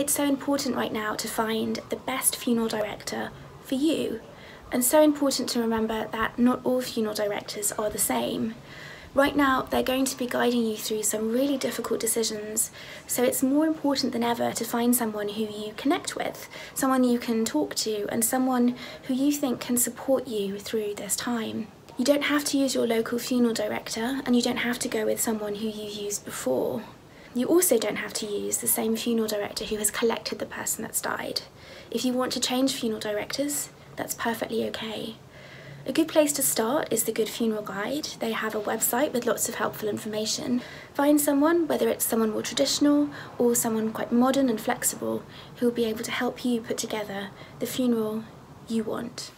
It's so important right now to find the best funeral director for you and so important to remember that not all funeral directors are the same. Right now, they're going to be guiding you through some really difficult decisions, so it's more important than ever to find someone who you connect with, someone you can talk to, and someone who you think can support you through this time. You don't have to use your local funeral director, and you don't have to go with someone who you used before. You also don't have to use the same funeral director who has collected the person that's died. If you want to change funeral directors, that's perfectly okay. A good place to start is the Good Funeral Guide. They have a website with lots of helpful information. Find someone, whether it's someone more traditional or someone quite modern and flexible, who will be able to help you put together the funeral you want.